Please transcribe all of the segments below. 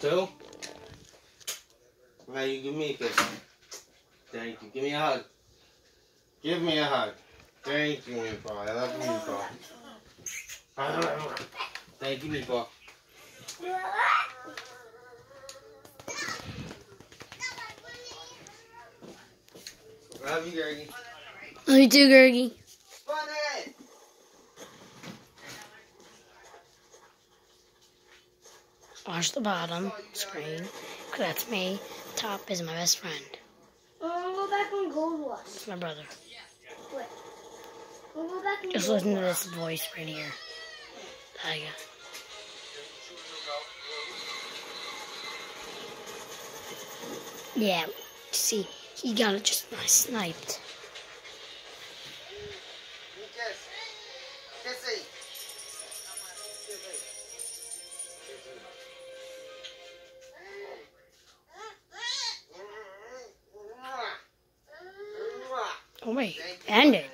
Two? Now you give me a kiss. Thank you. Give me a hug. Give me a hug. Thank you, Meatball. I love you, Meatball. Thank you, Meatball. Love you, Gergie. Love you too, Gergie. Watch the bottom screen. That's me. Top is my best friend. I'm gonna go back when gold was. It's my brother. Wait. Go back Just listen to this voice right here. I got. Yeah, see, he got it just nice sniped. Oh wait, end it.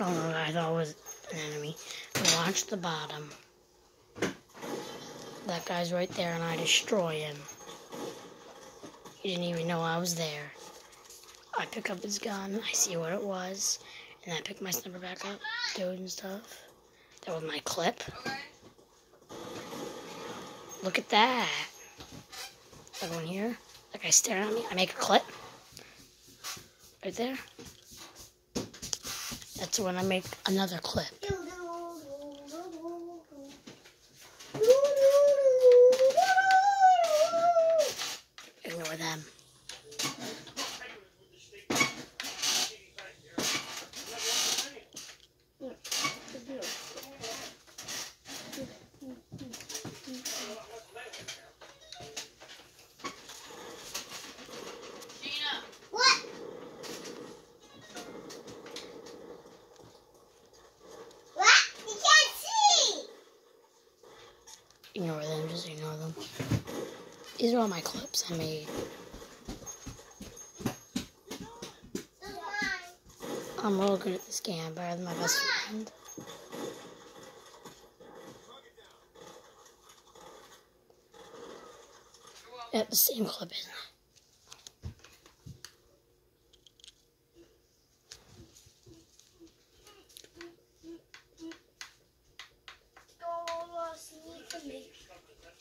Oh no, I thought it was an enemy. Watch the bottom. That guy's right there, and I destroy him. He didn't even know I was there. I pick up his gun, I see what it was, and I pick my sniper back up, it and stuff. That was my clip. Look at that. Everyone here. That guy staring at me. I make a clip. Right there. That's when I make another clip. Ignore them. What? What? You can't see. Ignore them. These are all my clips I made. I'm real good at this game, I'm better than my best friend. At the same clip, isn't it? Me.